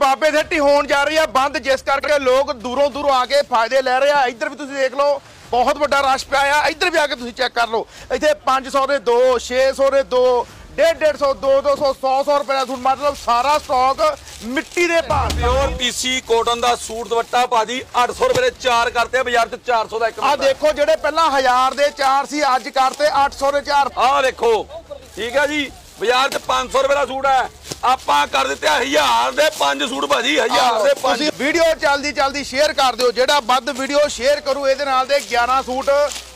ਬਾਬੇ ਹੱਟੀ ਹੋਣ ਜਾ ਰਹੀ ਆ ਬੰਦ ਜਿਸ ਕਰਕੇ ਲੋਕ ਦੂਰੋਂ ਦੂਰੋਂ ਆ ਕੇ ਫਾਇਦੇ ਲੈ ਰਹੇ ਆ। ਇੱਧਰ ਵੀ ਤੁਸੀਂ ਦੇਖ ਲਓ ਬਹੁਤ ਵੱਡਾ ਰਸ਼ ਪਿਆ ਆ। ਇੱਧਰ ਵੀ ਆ ਕੇ ਤੁਸੀਂ ਚੈੱਕ ਕਰ ਲਓ। ਇੱਥੇ 500 ਦੇ 2 600 ਦੇ 2 150 200 200 100 100 ਰੁਪਏ ਦਾ ਸੂਟ ਮਤਲਬ ਸਾਰਾ ਸਟਾਕ ਮਿੱਟੀ ਦੇ ਭਾਅ। ਪਿਓਰ ਪੀਸੀ ਕੋਟਨ ਦਾ ਸੂਟ ਦੁਪੱਟਾ ਭਾਜੀ 800 ਰੁਪਏ ਦੇ ਚਾਰ ਕਰਤੇ ਆ, ਬਾਜ਼ਾਰ 'ਚ 400 ਦਾ ਇੱਕ ਆ ਦੇਖੋ ਜਿਹੜੇ ਪਹਿਲਾਂ 1000 ਦੇ 4 ਸੀ ਅੱਜ ਕਰਤੇ 800 ਦੇ 4 ਆਹ ਦੇਖੋ ਠੀਕ ਹੈ ਜੀ। ਬਾਜ਼ਾਰ 'ਚ 500 ਰੁਪਏ ਦਾ ਸੂਟ ਹੈ। ਆਪਾਂ ਕਰ ਦਿੱਤੇ 1000 ਦੇ 5 ਸੂਟ ਭਾਜੀ 1000 ਦੇ 5 ਤੁਸੀਂ ਵੀਡੀਓ ਚਲਦੀ ਚਲਦੀ ਸ਼ੇਅਰ ਕਰ ਦਿਓ। ਜਿਹੜਾ ਵੱਧ ਵੀਡੀਓ ਸ਼ੇਅਰ ਕਰੂ ਇਹਦੇ ਨਾਲ ਦੇ 11 ਸੂਟ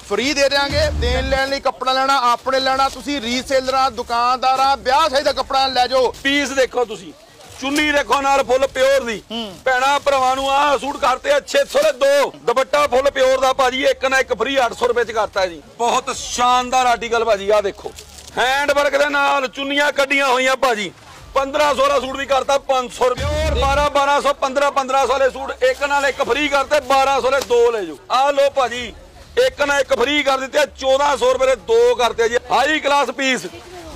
ਫ੍ਰੀ ਦੇ ਦਿਆਂਗੇ। ਦੇਣ ਲੈਣ ਲਈ ਕੱਪੜਾ ਲੈਣਾ ਆਪਣੇ ਲੈਣਾ ਤੁਸੀਂ ਰੀਸੇਲਰਾਂ ਦੁਕਾਨਦਾਰਾਂ ਵਿਆਹ ਸ਼ਾਦੀ ਦਾ ਕੱਪੜਾ ਲੈ ਜਾਓ। ਪੀਸ ਦੇਖੋ ਤੁਸੀਂ। ਚੁੰਨੀ ਦੇਖੋ ਨਾਲ ਫੁੱਲ ਪਿਓਰ ਦੀ। ਭੈਣਾ ਭਰਾਵਾਂ ਨੂੰ ਆਹ ਸੂਟ ਕਰਤੇ ਆ 600 ਦੇ ਦੋ। ਦੁਪੱਟਾ ਫੁੱਲ ਪਿਓਰ ਦਾ ਭਾਜੀ ਇੱਕ ਨਾ ਇੱਕ ਫ੍ਰੀ 800 ਰੁਪਏ ਚ ਕਰਤਾ ਜੀ। ਬਹੁਤ ਸ਼ਾਨਦਾਰ ਆਰਟੀਕਲ ਭਾਜੀ ਆਹ ਦੇਖੋ। ਹੈਂਡ ਵਰਕ ਦੇ ਨਾਲ ਚੁੰਨੀਆਂ ਕੱਢੀਆਂ ਹੋਈਆਂ ਭਾਜੀ। 1500 ਦਾ ਸੂਟ ਵੀ ਕਰਤਾ 500 ਰੁਪਏ। 12 1200 15 1500 ਵਾਲੇ ਸੂਟ ਇੱਕ ਨਾਲ ਇੱਕ ਫ੍ਰੀ ਕਰਤੇ 1200 ਦੇ ਦੋ ਲੈ ਜਾਓ। ਆਹ ਲੋ ਭਾਜੀ ਇੱਕ ਨਾਲ ਇੱਕ ਫ੍ਰੀ ਕਰ ਦਿੱਤੇ ਆ, 1400 ਰੁਪਏ ਦੇ ਦੋ ਕਰਤੇ ਜੀ। ਹਾਈ ਕਲਾਸ ਪੀਸ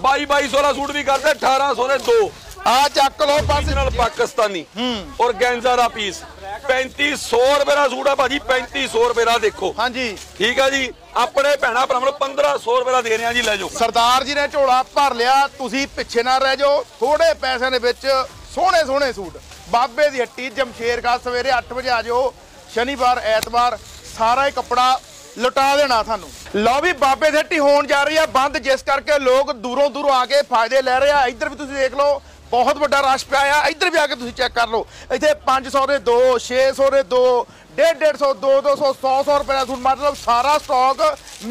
22 2200 ਦਾ ਸੂਟ ਵੀ ਕਰਤੇ 1800 ਦੇ ਦੋ। ਆ ਚੱਕ ਲਓ ਬਸ। original ਪਾਕਿਸਤਾਨੀ। ਔਰ ਗੈਂਜ਼ਾ ਦਾ ਪੀਸ 3500 ਰੁਪਏ ਦਾ ਸੂਟ ਆ ਭਾਜੀ 3500 ਰੁਪਏ ਦਾ ਦੇਖੋ। ਹਾਂਜੀ। ਠੀਕ ਆ ਜੀ। ਆਪਣੇ ਭੈਣਾ ਭਰਾਵਾਂ ਨੂੰ 1500 ਰੁਪਏ ਦਾ ਦੇ ਰਹੇ ਆ ਜੀ ਲੈ ਜਾਓ। ਸਰਦਾਰ ਜੀ ਨੇ ਝੋਲਾ ਭਰ ਲਿਆ ਤੁਸੀਂ ਪਿੱਛੇ ਨਾ ਰਹਿ ਜਾਓ। ਥੋੜੇ ਪੈਸਿਆਂ ਦੇ ਵਿੱਚ ਸੋਹਣੇ ਸੋਹਣੇ ਸੂਟ। ਬਾਬੇ ਦੀ ਹੱਟੀ ਜਮਸ਼ੇਰ ਕਾ ਸਵੇਰੇ 8 ਵਜੇ ਆ ਜਾਓ। ਸ਼ਨੀਵਾਰ ਐਤਵਾਰ ਸਾਰਾ ਹੀ ਕੱਪੜਾ ਲੁਟਾ ਦੇਣਾ ਤੁਹਾਨੂੰ। ਲਓ ਵੀ ਬਾਬੇ ਦੀ ਹੱਟੀ ਹੋਣ ਜਾ ਰਹੀ ਆ ਬੰਦ ਜਿਸ ਕਰਕੇ ਲੋਕ ਦੂਰੋਂ ਦੂਰੋਂ ਆ ਕੇ ਫਾਇਦੇ ਲੈ ਰਹੇ ਆ। ਇੱਧਰ ਵੀ ਤੁਸੀਂ ਦੇਖ ਲਓ ਬਹੁਤ ਵੱਡਾ ਰਸ਼ ਪਿਆ ਆ। ਇੱਧਰ ਵੀ ਆ ਕੇ ਤੁਸੀਂ ਚੈੱਕ ਕਰ ਲਓ। ਇੱਥੇ 500 ਦੇ 2 600 ਦੇ 2 150 2 200 100 100 ਰੁਪਏ ਦਾ ਸੂਟ ਮਤਲਬ ਸਾਰਾ ਸਟਾਕ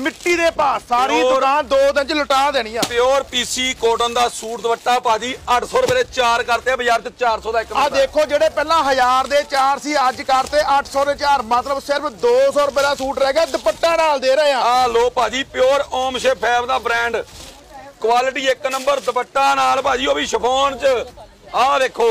ਮਿੱਟੀ ਦੇ ਭਾਅ ਸਾਰੀ ਦੁਕਾਨ ਦੋ ਦਿਨ ਚ ਲੁਟਾ ਦੇਣੀ ਆ। ਪਿਓਰ ਪੀਸੀ ਕੋਟਨ ਦਾ ਸੂਟ ਦੁਪੱਟਾ ਭਾਜੀ 800 ਰੁਪਏ ਦੇ ਚਾਰ ਕਰਤੇ ਬਾਜ਼ਾਰ 'ਚ 400 ਦਾ ਇੱਕ ਆ ਦੇਖੋ ਜਿਹੜੇ ਪਹਿਲਾਂ 1000 ਦੇ 4 ਸੀ ਅੱਜ ਕਰਤੇ 800 ਦੇ 4 ਮਤਲਬ ਸਿਰਫ 200 ਰੁਪਏ ਦਾ ਸੂਟ ਰਹਿ ਗਿਆ ਦੁਪੱਟਾ ਨਾਲ ਦੇ ਰਹੇ ਆ। ਆ ਲੋ ਭਾਜੀ ਪਿਓਰ ਓਮ ਸ਼ੇ ਫੈਬ ਦਾ ਬ੍ਰਾਂਡ ਕੁਆਲਿਟੀ ਇੱਕ ਨੰਬਰ ਦੁਪੱਟਾ ਨਾਲ ਭਾਜੀ ਉਹ ਵੀ ਸ਼ਿਫੋਨ 'ਚ। ਆਹ ਦੇਖੋ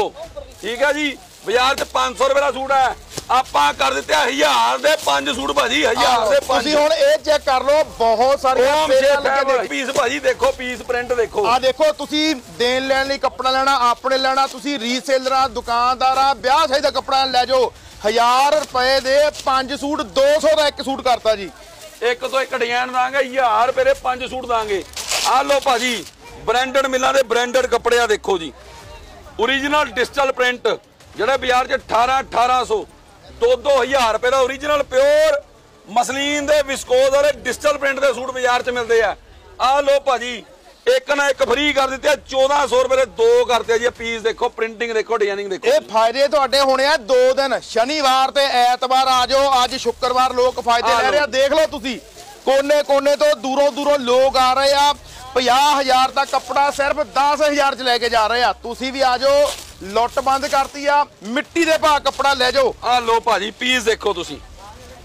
ਠੀਕ ਹੈ ਜੀ? ਬਾਜ਼ਾਰ 'ਚ 500 ਰੁਪਏ ਦਾ ਸੂਟ ਹੈ। ਆਪਾਂ ਕਰ ਦਿੱਤੇ ਆ 1000 ਦੇ 5 ਸੂਟ ਭਾਜੀ 1000 ਦੇ 5 ਤੁਸੀਂ ਹੁਣ ਇਹ ਚੈੱਕ ਕਰ ਲਓ ਬਹੁਤ ਸਾਰੀਆਂ ਸੇਲਾਂ ਲੱਗੀਆਂ ਨੇ। ਪੀਸ ਭਾਜੀ ਦੇਖੋ ਪੀਸ ਪ੍ਰਿੰਟ ਦੇਖੋ। ਆ ਦੇਖੋ ਤੁਸੀਂ ਦੇਣ ਲੈਣ ਲਈ ਕੱਪੜਾ ਲੈਣਾ ਆਪਣੇ ਲੈਣਾ ਤੁਸੀਂ ਰੀਸੇਲਰਾਂ ਦੁਕਾਨਦਾਰਾਂ ਵਿਆਹ ਸ਼ਾਦੀ ਦਾ ਕੱਪੜਾ ਲੈ ਜਾਓ। 1000 ਰੁਪਏ ਦੇ 5 ਸੂਟ 200 ਦਾ ਇੱਕ ਸੂਟ ਕਰਤਾ ਜੀ। ਇੱਕ ਤੋਂ ਇੱਕ ਡਿਜ਼ਾਈਨ ਦਾਂਗੇ 1000 ਰੁਪਏ ਦੇ 5 ਸੂਟ ਦਾਂਗੇ। ਆਹ ਲੋ ਭਾਜੀ ਬ੍ਰਾਂਡਡ ਮਿਲਾਂ ਦੇ ਬ੍ਰਾਂਡਡ ਕੱਪੜੇ ਆ ਦੇਖੋ ਜੀ। Origignal ਡਿਜੀਟਲ ਪ੍ਰਿੰਟ ਜਿਹੜੇ ਬਾਜ਼ਾਰ 'ਚ 18 1800 2-2000 ਰੁਪਏ ਦਾ origignal ਪਿਓਰ ਮਸਲੀਨ ਦੇ ਵਿਸਕੋਜ਼ ਵਾਲੇ ਡਿਜੀਟਲ ਪ੍ਰਿੰਟ ਦੇ ਸੂਟ ਬਾਜ਼ਾਰ 'ਚ ਮਿਲਦੇ ਆ। ਆਹ ਲੋ ਭਾਜੀ ਇੱਕ ਨਾ ਇੱਕ ਫ੍ਰੀ ਕਰ ਦਿੱਤੇ ਆ 1400 ਰੁਪਏ ਦੇ ਦੋ ਕਰਤੇ ਆ ਜੀ। ਪੀਸ ਦੇਖੋ ਪ੍ਰਿੰਟਿੰਗ ਦੇਖੋ ਡਿਜ਼ਾਈਨਿੰਗ ਦੇਖੋ। ਇਹ ਫਾਇਦੇ ਤੁਹਾਡੇ ਹੋਣੇ ਆ ਦੋ ਦਿਨ ਸ਼ਨੀਵਾਰ ਤੇ ਐਤਵਾਰ ਆ ਜਾਓ ਅੱਜ ਸ਼ੁੱਕਰਵਾਰ ਲੋਕ ਫਾਇਦੇ ਆ ਲੈ ਰਹੇ ਆ। ਦੇਖ ਲਓ ਤੁਸੀਂ। ਕੋਨੇ ਕੋਨੇ ਤੋਂ ਦੂਰੋਂ ਦੂਰੋਂ ਲੋਕ ਆ ਰਹੇ ਆ। 50000 ਦਾ ਕੱਪੜਾ ਸਿਰਫ 10000 ਚ ਲੈ ਕੇ ਜਾ ਰਹੇ ਆ। ਤੁਸੀਂ ਵੀ ਆ ਜਾਓ, ਲੁੱਟ ਬੰਦ ਕਰਤੀ ਆ। ਮਿੱਟੀ ਦੇ ਭਾਅ ਕੱਪੜਾ ਲੈ ਜਾਓ। ਆ ਲੋ ਭਾਜੀ ਪੀਸ ਦੇਖੋ ਤੁਸੀਂ।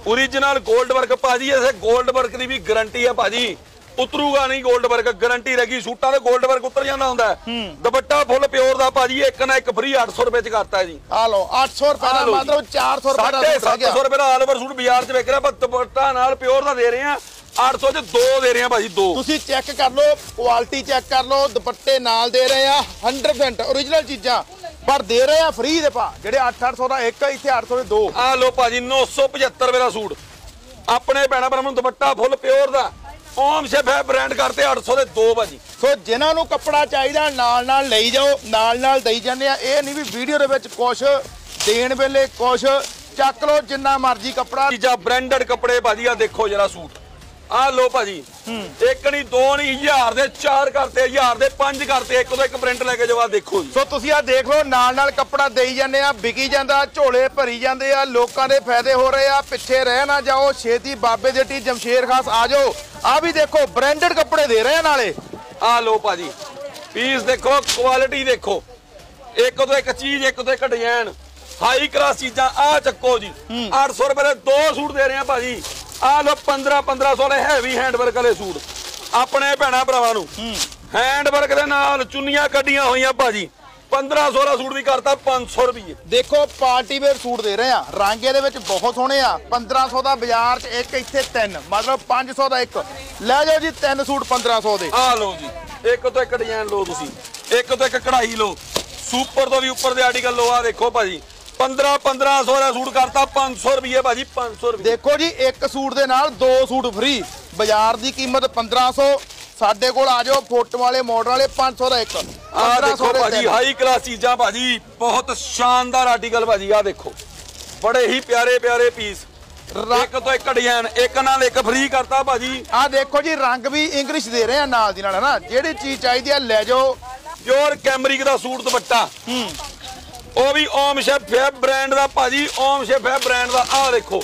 Origignal 골ਡ ਵਰਕ ਭਾਜੀ ਇਸੇ 골ਡ ਵਰਕ ਦੀ ਵੀ ਗਾਰੰਟੀ ਆ ਭਾਜੀ ਉਤਰੂਗਾ ਨਹੀਂ 골ਡ ਵਰਕ ਗਾਰੰਟੀ ਲੱਗੀ ਸੂਟਾਂ ਤੇ 골ਡ ਉਤਰ ਜਾਂਦਾ ਹੁੰਦਾ। ਦੁਪੱਟਾ ਫੁੱਲ ਪਿਓਰ ਦਾ ਭਾਜੀ ਇੱਕ ਨਾ ਇੱਕ ਫ੍ਰੀ 800 ਰੁਪਏ ਚ ਕਰਤਾ ਜੀ। ਆ ਲਓ 800 ਰੁਪਏ ਦਾ। ਮਤਲਬ 400 ਰੁਪਏ ਦਾ ਸਾਢੇ ਸੂਟ ਆ ਗਿਆ। 700 ਰੁਪਏ ਦਾ ਆਲ ਓਵਰ ਸੂਟ ਬਾਜ਼ਾਰ 'ਚ ਵਿਕ ਰਿਹਾ ਪਰ ਦੁਪੱਟਾ ਨਾਲ ਪਿਓਰ ਦਾ ਦੇ ਰਹੇ ਆ 800 ਚ ਦੋ ਦੇ ਰਹੇ ਆ ਭਾਜੀ ਦੋ। ਤੁਸੀਂ ਚੈੱਕ ਕਰ ਲਓ ਕੁਆਲਿਟੀ ਚੈੱਕ ਕਰ ਲਓ ਦੁਪੱਟੇ ਨਾਲ ਦੇ ਰਹੇ ਆ 100% ਓਰੀਜਨਲ ਚੀਜ਼ਾਂ। ਪਰ ਦੇ ਰਹੇ ਆ ਫ੍ਰੀ ਦੇ ਭਾਅ ਜਿਹੜੇ 8-800 ਦਾ ਇੱਕ ਇੱਥੇ 800 ਦੇ ਦੋ। ਆਹ ਲੋ ਭਾਜੀ 975 ਰੁਪਏ ਦਾ ਸੂਟ। ਆਪਣੇ ਭੈਣਾ ਭਰਾਵਾਂ ਨੂੰ ਦੁਪੱਟਾ ਫੁੱਲ ਪਿਓਰ ਦਾ। ਓਮ ਸ਼ੇਫ ਬ੍ਰਾਂਡ ਕਰਤੇ 800 ਦੇ ਦੋ ਭਾਜੀ। ਸੋ ਜਿਨ੍ਹਾਂ ਨੂੰ ਕੱਪੜਾ ਚਾਹੀਦਾ ਨਾਲ ਨਾਲ ਲਈ ਜਾਓ ਨਾਲ ਨਾਲ ਦੇਈ ਜਾਂਦੇ ਆ। ਇਹ ਨਹੀਂ ਵੀ ਵੀਡੀਓ ਦੇ ਵਿੱਚ ਕੁਛ ਦੇਣ ਵੇਲੇ ਕੁਛ ਚੱਕ ਲਓ ਜਿੰਨਾ ਮਰਜ਼ੀ ਕੱਪੜਾ। ਚੀਜ਼ਾਂ ਬ੍ਰਾਂਡਡ ਕੱਪੜੇ ਭਾਜੀ ਆ ਦੇਖੋ ਜਰਾ ਸੂਟ। ਆਹ ਲੋ ਭਾਜੀ। ਇੱਕ ਨਹੀਂ ਦੋ ਨਹੀਂ ਹਜ਼ਾਰ ਦੇ ਚਾਰ ਕਰਤੇ ਹਜ਼ਾਰ ਦੇ ਪੰਜ ਕਰਤੇ ਇੱਕ ਤੋਂ ਇੱਕ ਪ੍ਰਿੰਟ ਲੈ ਕੇ ਆਹ ਦੇਖੋ ਜੀ। ਸੋ ਤੁਸੀਂ ਆ ਦੇਖ ਲਓ ਨਾਲ ਨਾਲ ਕੱਪੜਾ ਦੇਈ ਜਾਂਦੇ ਆ ਵਿਕੀ ਜਾਂਦਾ ਝੋਲੇ ਭਰੀ ਜਾਂਦੇ ਆ ਲੋਕਾਂ ਦੇ ਫਾਇਦੇ ਹੋ ਰਹੇ ਆ ਪਿੱਛੇ ਰਹਿ ਨਾ ਜਾਓ ਛੇਤੀ ਬਾਬੇ ਦੇ ਟੀ ਜਮਸ਼ੇਰ ਖਾਸ ਆ ਜਾਓ। ਆ ਵੀ ਦੇਖੋ ਬ੍ਰਾਂਡਡ ਕੱਪੜੇ ਦੇ ਰਹੇ ਆ ਨਾਲੇ। ਆਹ ਲੋ ਭਾਜੀ ਪੀਸ ਦੇਖੋ ਕੁਆਲਿਟੀ ਦੇਖੋ। ਇੱਕ ਤੋਂ ਇੱਕ ਚੀਜ਼ ਇੱਕ ਤੋਂ ਇੱਕ ਡਿਜ਼ਾਈਨ ਹਾਈ ਕਲਾਸ ਚੀਜ਼ਾਂ ਆ ਚੱਕੋ ਜੀ। 800 ਰੁਪਏ ਦੇ ਦੋ ਸੂਟ ਦੇ ਰਹੇ ਆ ਭਾਜੀ। ਆਹ ਲੋ 15 1500 ਵਾਲੇ ਹੈਵੀ ਹੈਂਡ ਵਰਕ ਵਾਲੇ ਸੂਟ। ਆਪਣੇ ਭੈਣਾ ਭਰਾਵਾਂ ਨੂੰ। ਹੈਂਡ ਵਰਕ ਦੇ ਨਾਲ ਚੁੰਨੀਆਂ ਕੱਢੀਆਂ ਹੋਈਆਂ ਭਾਜੀ। 1500 ਦਾ ਸੂਟ ਵੀ ਕਰਤਾ 500 ਰੁਪਏ ਦੇਖੋ ਪਾਰਟੀ ਵੇਅਰ ਸੂਟ ਦੇ ਰਹੇ ਆ। ਰੰਗ ਇਹਦੇ ਵਿੱਚ ਬਹੁਤ ਸੋਹਣੇ ਆ। 1500 ਦਾ ਬਾਜ਼ਾਰ 'ਚ ਇੱਕ ਇੱਥੇ ਤਿੰਨ। ਮਤਲਬ 500 ਦਾ ਇੱਕ। ਲੈ ਜਾਓ ਜੀ ਤਿੰਨ ਸੂਟ 1500 ਦੇ। ਆਹ ਲਓ ਜੀ ਇੱਕ ਤੋਂ ਇੱਕ ਡਿਜ਼ਾਈਨ ਲਓ ਤੁਸੀਂ। ਇੱਕ ਤੋਂ ਇੱਕ ਕਢਾਈ ਲਓ। ਸੁਪਰ ਤੋਂ ਵੀ ਉੱਪਰ ਦੇ ਆਰਟੀਕਲ ਲੋ ਆ ਦੇਖੋ ਭਾਜੀ। 15 1500 ਦਾ ਸੂਟ ਕਰਤਾ 500 ਰੁਪਏ ਭਾਜੀ 500 ਰੁਪਏ ਦੇਖੋ ਜੀ ਇੱਕ ਸੂਟ ਦੇ ਨਾਲ ਦੋ ਸੂਟ ਫ੍ਰੀ ਬਾਜ਼ਾਰ ਦੀ ਕੀਮਤ 1500 ਸਾਡੇ ਕੋਲ ਆ ਜਾਓ ਫੋਟੋ ਵਾਲੇ ਮਾਡਲ ਵਾਲੇ 500 ਦਾ ਇੱਕ। ਆ 1500 ਦੇਖੋ ਭਾਜੀ। ਹਾਈ ਕਲਾਸ ਚੀਜ਼ਾਂ ਭਾਜੀ ਬਹੁਤ ਸ਼ਾਨਦਾਰ ਆਰਟੀਕਲ ਭਾਜੀ ਆ ਦੇਖੋ। ਬੜੇ ਹੀ ਪਿਆਰੇ ਪਿਆਰੇ ਪੀਸ ਇੱਕ ਤੋਂ ਇੱਕ ਡਿਜ਼ਾਈਨ ਇੱਕ ਨਾਲ ਇੱਕ ਫ੍ਰੀ ਕਰਤਾ ਭਾਜੀ। ਆ ਦੇਖੋ ਜੀ ਰੰਗ ਵੀ ਇੰਗਲਿਸ਼ ਦੇ ਰਹੇ ਆ ਨਾਲ ਦੀ ਨਾਲ ਹਨਾ? ਜਿਹੜੀ ਚੀਜ਼ ਚਾਹੀਦੀ ਆ ਲੈ ਜਾਓ। ਪਿਓਰ ਕੈਮਰਿਕ ਦਾ ਸੂਟ ਦੁਪੱਟਾ। ਉਹ ਵੀ ਓਮ ਸ਼ੈਫ ਫੈਬ ਬ੍ਰਾਂਡ ਦਾ ਭਾਜੀ ਓਮ ਸ਼ੈਫ ਫੈਬ ਬ੍ਰਾਂਡ ਦਾ। ਆਹ ਦੇਖੋ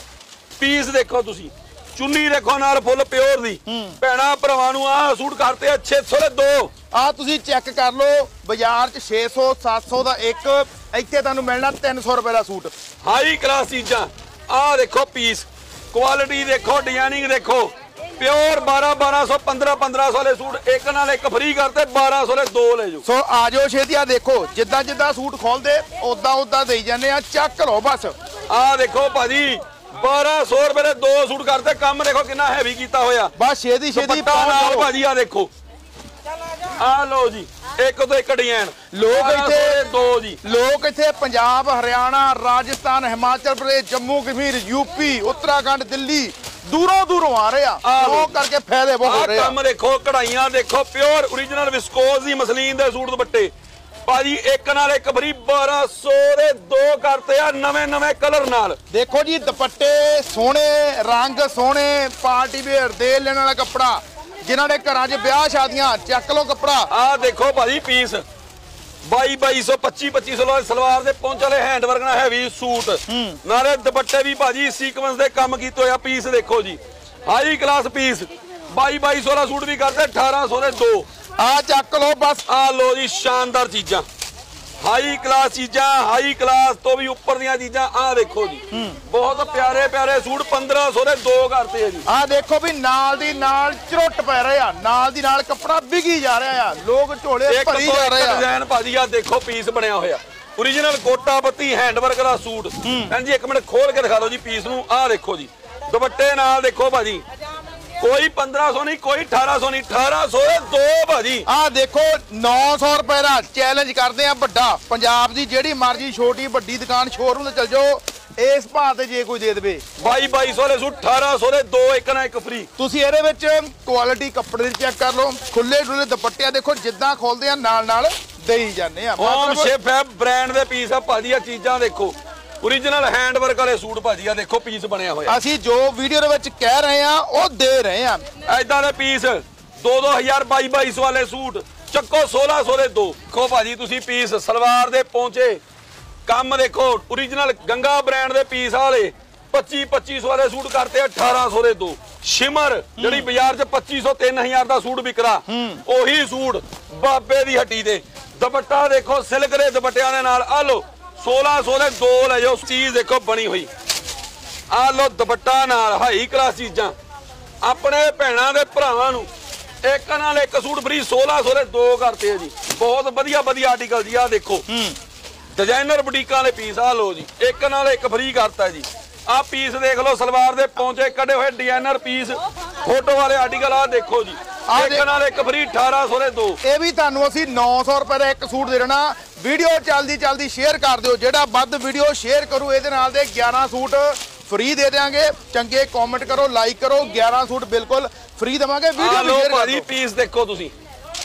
ਪੀਸ ਦੇਖੋ ਤੁਸੀਂ। ਚੁੰਨੀ ਦੇਖੋ ਨਾਲ ਫੁੱਲ ਪਿਓਰ ਦੀ। ਭੈਣਾ ਭਰਾਵਾਂ ਨੂੰ ਆਹ ਸੂਟ ਕਰਤੇ ਆ 600 ਦੇ ਦੋ। ਆ ਤੁਸੀਂ ਚੈੱਕ ਕਰ ਲਓ ਬਾਜ਼ਾਰ 'ਚ 600 700 ਦਾ ਇੱਕ ਇੱਥੇ ਤੁਹਾਨੂੰ ਮਿਲਣਾ 300 ਰੁਪਏ ਦਾ ਸੂਟ। ਹਾਈ ਕਲਾਸ ਚੀਜ਼ਾਂ। ਆਹ ਦੇਖੋ ਪੀਸ ਕੁਆਲਿਟੀ ਦੇਖੋ ਡਿਜ਼ਾਈਨਿੰਗ ਦੇਖੋ। ਪਿਓਰ 12 1200 15 1500 ਵਾਲੇ ਸੂਟ ਇੱਕ ਨਾਲ ਇੱਕ ਫ੍ਰੀ ਕਰਤੇ 1200 ਦੇ ਦੋ ਲੈ ਜਾਓ। ਸੋ ਆ ਜਾਓ ਛੇਤੀ ਆ ਦੇਖੋ ਜਿੱਦਾਂ ਜਿੱਦਾਂ ਸੂਟ ਖੋਲਦੇ ਉਦਾਂ ਉਦਾਂ ਦੇਈ ਜਾਂਦੇ ਆ ਚੱਕ ਲਓ ਬਸ। ਆਹ ਦੇਖੋ ਭਾਜੀ 1200 ਰੁਪਏ ਦੇ ਦੋ ਸੂਟ ਕਰਤੇ ਕੰਮ ਦੇਖੋ ਕਿੰਨਾ ਹੈਵੀ ਕੀਤਾ ਹੋਇਆ। ਬਸ ਛੇਤੀ ਛੇਤੀ ਪਹੁੰਚ ਨਾਲ ਭਾਜੀ ਆ ਦੇਖੋ। ਆ ਲਓ ਜੀ ਇੱਕ ਤੋਂ ਇੱਕ ਡਿਜ਼ਾਈਨ। ਲੋਕ 1200 ਇੱਥੇ- ਦੋ ਜੀ। ਲੋਕ ਇੱਥੇ ਪੰਜਾਬ ਹਰਿਆਣਾ ਰਾਜਸਥਾਨ ਹਿਮਾਚਲ ਪ੍ਰਦੇਸ਼ ਜੰਮੂ ਕਸ਼ਮੀਰ ਯੂਪੀ ਉੱਤਰਾਖੰਡ ਦਿੱਲੀ ਦੂਰੋਂ ਦੂਰੋਂ ਆ ਰਹੇ ਆ। ਆ। ਲੋਕ ਕਰਕੇ ਫਾਇਦੇ ਬਹੁਤ ਹੋ ਰਹੇ ਆ। ਕੰਮ ਦੇਖੋ ਕਢਾਈਆਂ ਦੇਖੋ ਪਿਓਰ origignal ਵਿਸਕੋਸ ਦੀ ਮਸਲੀਨ ਦੇ ਸੂਟ ਦੁਪੱਟੇ। ਭਾਜੀ ਇੱਕ ਨਾਲ ਇੱਕ ਫਰੀ 1200 ਦੇ ਦੋ ਕਰਤੇ ਆ ਨਵੇਂ ਨਵੇਂ ਕਲਰ ਨਾਲ। ਦੇਖੋ ਜੀ ਦੁਪੱਟੇ ਸੋਹਣੇ ਰੰਗ ਸੋਹਣੇ ਪਾਰਟੀ ਵੇਅਰ ਦੇ ਲੈਣ ਵਾਲਾ ਕੱਪੜਾ ਜਿਨ੍ਹਾਂ ਦੇ ਘਰਾਂ 'ਚ ਵਿਆਹ ਸ਼ਾਦੀਆਂ ਚੱਕ ਲਓ ਕੱਪੜਾ। ਆਹ ਦੇਖੋ ਭਾਜੀ ਪੀਸ 22 2200 25 2500 ਸਲਵਾਰ ਦੇ ਪਹੁੰਚ ਵਾਲੇ ਹੈਂਡ ਵਰਕ ਨਾਲ ਹੈਵੀ ਸੂਟ ਨਾਲੇ ਦੁਪੱਟੇ ਵੀ ਭਾਜੀ ਸੀਕਵੈਂਸ ਦੇ ਕੰਮ ਕੀਤੇ ਹੋਇਆ ਪੀਸ ਦੇਖੋ ਜੀ। ਹਾਈ ਕਲਾਸ ਪੀਸ 22 2200 ਦਾ ਸੂਟ ਵੀ ਕਰਦੇ 1800 ਦੇ ਦੋ। ਆ ਚੱਕ ਲਓ ਬਸ। ਆਹ ਲੋ ਜੀ ਸ਼ਾਨਦਾਰ ਚੀਜ਼ਾਂ। ਹਾਈ ਕਲਾਸ ਚੀਜ਼ਾਂ ਹਾਈ ਕਲਾਸ ਤੋਂ ਵੀ ਉੱਪਰ ਦੀਆਂ ਚੀਜ਼ਾਂ ਆਹ ਦੇਖੋ ਜੀ। ਬਹੁਤ ਪਿਆਰੇ ਪਿਆਰੇ ਸੂਟ 1500 ਦੇ ਦੋ ਕਰਤੇ ਆ ਜੀ। ਆ ਦੇਖੋ ਵੀ ਨਾਲ ਦੀ ਨਾਲ ਝਰੁੱਟ ਪੈ ਰਹੇ ਆ ਨਾਲ ਦੀ ਨਾਲ ਕੱਪੜਾ ਵਿਗੀ ਜਾ ਰਿਹਾ ਆ ਲੋਕ ਝੋਲੇ ਭਰੀ ਜਾ ਰਹੇ ਆ। ਡਿਜ਼ਾਈਨ ਭਾਜੀ ਆ ਦੇਖੋ ਪੀਸ ਬਣਿਆ ਹੋਇਆ। origignal ਗੋਟਾ ਬੱਤੀ ਹੈਂਡ ਵਰਕ ਦਾ ਸੂਟ। ਹਾਂਜੀ ਇੱਕ ਮਿੰਟ ਖੋਲ ਕੇ ਦਿਖਾ ਦਿਓ ਜੀ ਪੀਸ ਨੂੰ। ਆਹ ਦੇਖੋ ਜੀ। ਦੁਪੱਟੇ ਨਾਲ ਦੇਖੋ ਭਾਜੀ। ਕੋਈ 1500 ਨਹੀਂ ਕੋਈ 1800 ਨਹੀਂ 1800 ਦੇ ਦੋ ਭਾਜੀ। ਆ ਦੇਖੋ 900 ਰੁਪਏ ਦਾ ਚੈਲੰਜ ਕਰਦੇ ਆ ਵੱਡਾ। ਪੰਜਾਬ ਦੀ ਜਿਹੜੀ ਮਰਜ਼ੀ ਛੋਟੀ ਵੱਡੀ ਦੁਕਾਨ ਸ਼ੋਰੂਮ ਤੇ ਚਲ ਜਾਓ ਇਸ ਭਾਅ ਤੇ ਜੇ ਕੋਈ ਦੇ ਦੇਵੇ। 22 2200 ਵਾਲੇ ਸੂਟ 1800 ਦੇ ਦੋ ਇੱਕ ਨਾ ਇੱਕ ਫ੍ਰੀ ਤੁਸੀਂ ਇਹਦੇ ਵਿੱਚ ਕੁਆਲਿਟੀ ਕੱਪੜੇ ਦੀ ਚੈੱਕ ਕਰ ਲਓ ਖੁੱਲੇ ਡੁੱਲੇ ਦੁਪੱਟੇ ਦੇਖੋ ਜਿੱਦਾਂ ਖੋਲਦੇ ਆ ਨਾਲ ਨਾਲ ਦੇਈ ਜਾਂਦੇ ਆ। ਹੋਮ ਸ਼ੇਪ ਹੈ ਬ੍ਰਾਂਡ ਦੇ ਪੀਸ ਆ ਭਾਜੀ ਆ ਚੀਜ਼ਾਂ ਦੇਖੋ। Origignal ਹੈਂਡ ਵਰਕ ਵਾਲੇ ਸੂਟ ਭਾਜੀ ਆ ਦੇਖੋ ਪੀਸ ਬਣਿਆ ਹੋਇਆ। ਅਸੀਂ ਜੋ ਵੀਡੀਓ ਦੇ ਵਿੱਚ ਕਹਿ ਰਹੇ ਆ ਉਹ ਦੇ ਰਹੇ ਆ ਐਦਾਂ ਦੇ ਪੀਸ 2-2000 2200 ਵਾਲੇ ਸੂਟ ਚੱਕੋ 1600 ਦੇ ਦੋ। ਦੇਖੋ ਭਾਜੀ ਤੁਸੀਂ ਪੀਸ ਸਲਵਾਰ ਦੇ ਪਹੁੰਚੇ ਕੰਮ ਦੇਖੋ origignal ਗੰਗਾ ਬ੍ਰਾਂਡ ਦੇ ਪੀਸ ਵਾਲੇ 25 2500 ਵਾਲੇ ਸੂਟ ਕਰਤੇ 1800 ਦੇ ਦੋ। ਸ਼ਿਮਰ ਜਿਹੜੀ ਬਾਜ਼ਾਰ 'ਚ 2500 3000 ਦਾ ਸੂਟ ਵਿਕਰਾ ਉਹੀ ਸੂਟ ਬਾਬੇ ਦੀ ਹੱਟੀ ਤੇ। ਦੁਪੱਟਾ ਦੇਖੋ ਸਿਲਕ ਦੇ ਦੁਪੱਟਿਆਂ ਦੇ ਨਾਲ ਆ ਲਓ 1600 ਦੇ ਦੋ ਲੈ ਜਾਓ ਚੀਜ਼ ਦੇਖੋ ਬਣੀ ਹੋਈ। ਆ ਲੋ ਦੁਪੱਟਾ ਨਾਲ ਹਾਈ ਕਲਾਸ ਚੀਜ਼ਾਂ। ਆਪਣੇ ਭੈਣਾਂ ਦੇ ਭਰਾਵਾਂ ਨੂੰ ਇੱਕ ਨਾਲ ਇੱਕ ਸੂਟ ਫ੍ਰੀ 1600 ਦੇ ਦੋ ਕਰਤੇ ਆ ਜੀ। ਬਹੁਤ ਵਧੀਆ ਵਧੀਆ ਆਰਟੀਕਲ ਜੀ ਆ ਦੇਖੋ। ਡਿਜ਼ਾਈਨਰ ਬੁਟੀਕਾਂ ਵਾਲੇ ਪੀਸ ਆ ਲੋ ਜੀ। ਇੱਕ ਨਾਲ ਇੱਕ ਫ੍ਰੀ ਕਰਤਾ ਜੀ। ਆ ਪੀਸ ਦੇਖ ਲਓ ਸਲਵਾਰ ਦੇ ਪੌਂਚੇ ਕੱਢੇ ਹੋਏ ਡਿਜ਼ਾਈਨਰ ਪੀਸ ਫੋਟੋ ਵਾਲੇ ਆਰਟੀਕਲ ਆ ਦੇਖੋ ਜੀ। ਆਹ ਇੱਕ ਦੇਖ- ਨਾਲ ਇੱਕ ਫ੍ਰੀ 1800 ਦੇ ਦੋ। ਇਹ ਵੀ ਤੁਹਾਨੂੰ ਅਸੀਂ 900 ਰੁਪਏ ਦਾ ਇੱਕ ਸੂਟ ਦੇ ਦੇਣਾ। ਵੀਡੀਓ ਚੱਲਦੀ ਚੱਲਦੀ ਸ਼ੇਅਰ ਕਰ ਦਿਓ। ਜਿਹੜਾ ਵੱਧ ਵੀਡੀਓ ਸ਼ੇਅਰ ਕਰੂ ਇਹਦੇ ਨਾਲ ਦੇ 11 ਸੂਟ ਫ੍ਰੀ ਦੇ ਦੇਾਂਗੇ ਚੰਗੇ ਕਮੈਂਟ ਕਰੋ ਲਾਈਕ ਕਰੋ 11 ਸੂਟ ਬਿਲਕੁਲ ਫ੍ਰੀ ਦੇਵਾਂਗੇ। ਵੀਡੀਓ ਵੀ ਸ਼ੇਅਰ ਕਰ ਭਾਜੀ ਪੀਸ ਦੇਖੋ ਤੁਸੀਂ।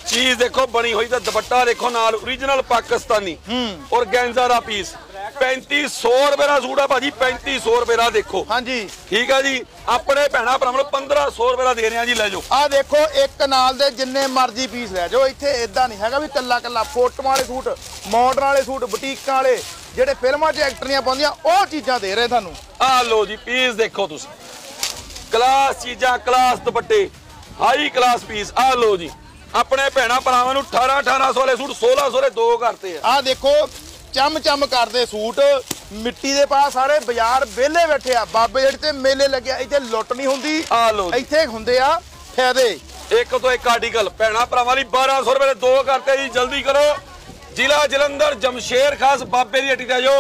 ਚੀਜ਼ ਦੇਖੋ ਬਣੀ ਹੋਈ ਤਾਂ ਦੁਪੱਟਾ ਦੇਖੋ ਨਾਲ origignal ਪਾਕਿਸਤਾਨੀ। ਔਰ ਗੈਂਜ਼ਾ ਦਾ ਪੀਸ 3500 ਰੁਪਏ ਦਾ ਸੂਟ ਆ ਭਾਜੀ 3500 ਰੁਪਏ ਦਾ ਦੇਖੋ। ਹਾਂਜੀ। ਠੀਕ ਆ ਜੀ ਆਪਣੇ ਭੈਣਾ ਭਰਾਵਾਂ ਨੂੰ 1500 ਰੁਪਏ ਦਾ ਦੇ ਰਹੇ ਆ ਜੀ ਲੈ ਜਾਓ। ਆ ਦੇਖੋ ਇੱਕ ਨਾਲ ਦੇ ਜਿੰਨੇ ਮਰਜ਼ੀ ਪੀਸ ਲੈ ਜਾਓ ਇੱਥੇ ਇਦਾਂ ਨਹੀਂ ਹੈਗਾ ਵੀ ਕੱਲਾ ਕੱਲਾ ਫੋਟੋਆਂ ਵਾਲੇ ਸੂਟ ਮਾਡਰਨ ਵਾਲੇ ਸੂਟ ਬੁਟੀਕਾਂ ਵਾਲੇ ਜਿਹੜੇ ਫਿਲਮਾਂ 'ਚ ਐਕਟਰੀਆਂ ਪਾਉਂਦੀਆਂ ਉਹ ਚੀਜ਼ਾਂ ਦੇ ਰਹੇ ਤੁਹਾਨੂੰ। ਆ ਲੋ ਜੀ ਪੀਸ ਦੇਖੋ ਤੁਸੀਂ। ਕਲਾਸ ਚੀਜ਼ਾਂ ਕਲਾਸ ਦੁਪੱਟੇ ਹਾਈ ਕਲਾਸ ਪੀਸ ਆ ਲੋ ਜੀ। ਆਪਣੇ ਭੈਣਾ ਭਰਾਵਾਂ ਨੂੰ 18 1800 ਵਾਲੇ ਸੂਟ 1600 ਦੇ ਦੋ ਕਰਤੇ ਆ। ਆ ਦੇਖੋ ਚਮ ਚਮ ਕਰਦੇ ਸੂਟ। ਮਿੱਟੀ ਦੇ ਪਾ ਸਾਰੇ ਬਾਜ਼ਾਰ ਵਿਹਲੇ ਬੈਠੇ ਆ। ਬਾਬੇ ਜਿਹੜੇ ਤੇ ਮੇਲੇ ਲੱਗਿਆ ਇੱਥੇ ਲੁੱਟ ਨਹੀਂ ਹੁੰਦੀ। ਆ ਲੋ ਇੱਥੇ ਹੁੰਦੇ ਆ ਫਾਇਦੇ। ਇੱਕ ਤੋਂ ਇੱਕ ਆਰਟੀਕਲ ਭੈਣਾ ਭਰਾਵਾਂ ਲਈ 1200 ਰੁਪਏ ਦੇ ਦੋ ਕਰਤੇ ਜੀ ਜਲਦੀ ਕਰੋ। ਜ਼ਿਲ੍ਹਾ ਜਲੰਧਰ ਜਮਸ਼ੇਰ ਖਾਸ ਬਾਬੇ ਦੀ ਹੱਟੀ ਤੇ ਜੋ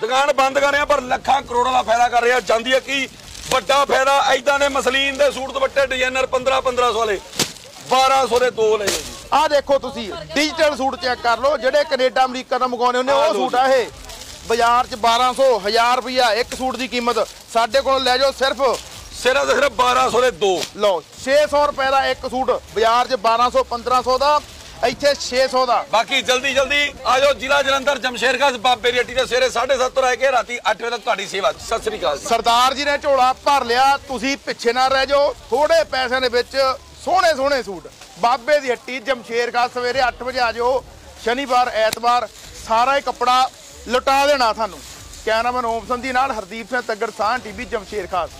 ਦੁਕਾਨ ਬੰਦ ਕਰ ਰਹੇ ਪਰ ਲੱਖਾਂ ਕਰੋੜਾਂ ਦਾ ਫਾਇਦਾ ਕਰ ਰਹੇ। ਜਾਂਦੀ ਹੈ ਕੀ? ਵੱਡਾ ਫਾਇਦਾ ਐਦਾਂ ਦੇ ਮਸਲੀਨ ਦੇ ਸੂਟ ਦੁਪੱਟੇ ਡਿਜ਼ਾਈਨਰ 15 1500 ਵਾਲੇ। 1200 ਦੇ ਦੋ ਲੈ ਜੀ। ਆਹ ਦੇਖੋ ਤੁਸੀਂ ਡਿਜੀਟਲ ਸੂਟ ਚੈੱਕ ਕਰ ਲਓ ਜਿਹੜੇ ਕੈਨੇਡਾ ਅਮਰੀਕਾ ਤੋਂ ਮੰਗਾਉਣੇ ਹੁੰਦੇ ਉਹ ਸੂਟ ਆ ਇਹ। ਬਾਜ਼ਾਰ 'ਚ 1200 1000 ਰੁਪਇਆ ਇੱਕ ਸੂਟ ਦੀ ਕੀਮਤ। ਸਾਡੇ ਕੋਲ ਲੈ ਜਾਓ ਸਿਰਫ ਸਿਰਫ ਤੇ ਸਿਰਫ 1200 ਦੇ ਦੋ। ਲਓ 600 ਰੁਪਏ ਦਾ ਇੱਕ ਸੂਟ ਬਾਜ਼ਾਰ 'ਚ 1200 1500 ਦਾ ਇੱਥੇ 600 ਦਾ। ਬਾਕੀ ਜਲਦੀ ਜਲਦੀ ਆ ਜਾਓ ਜ਼ਿਲ੍ਹਾ ਜਲੰਧਰ ਜਮਸ਼ੇਰ ਖਾਸ ਬਾਬੇ ਦੀ ਹੱਟੀ ਦੇ ਸਵੇਰੇ 7:30 ਤੋਂ ਰਹਿ ਕੇ ਰਾਤੀ 8 ਵਜੇ ਤੱਕ ਤੁਹਾਡੀ ਸੇਵਾ। ਸਤਿ ਸ੍ਰੀ ਅਕਾਲ ਸਰਦਾਰ ਜੀ ਨੇ ਝੋਲਾ ਭਰ ਲਿਆ ਤੁਸੀਂ ਪਿੱਛੇ ਨਾ ਰਹਿ ਜਾਓ ਥੋੜੇ ਪੈਸਿਆਂ ਦੇ ਵਿੱਚ ਸੋਹਣੇ ਸੋਹਣੇ ਸੂਟ। ਬਾਬੇ ਦੀ ਹੱਟੀ, ਜਮਸ਼ੇਰ ਖਾਸ ਸਵੇਰੇ 8 ਵਜੇ ਆ ਜਾਓ। ਸ਼ਨੀਵਾਰ, ਐਤਵਾਰ, ਸਾਰਾ ਹੀ ਕੱਪੜਾ ਲੁਟਾ ਦੇਣਾ ਤੁਹਾਨੂੰ ਕੈਮਰਾਮੈਨ ਓਮ ਸੰਧੀ ਨਾਲ ਹਰਦੀਪ ਸਿੰਘ ਤੱਗੜ ਸਾਹ ਟੀਵੀ, ਜਮਸ਼ੇਰ ਖਾਸ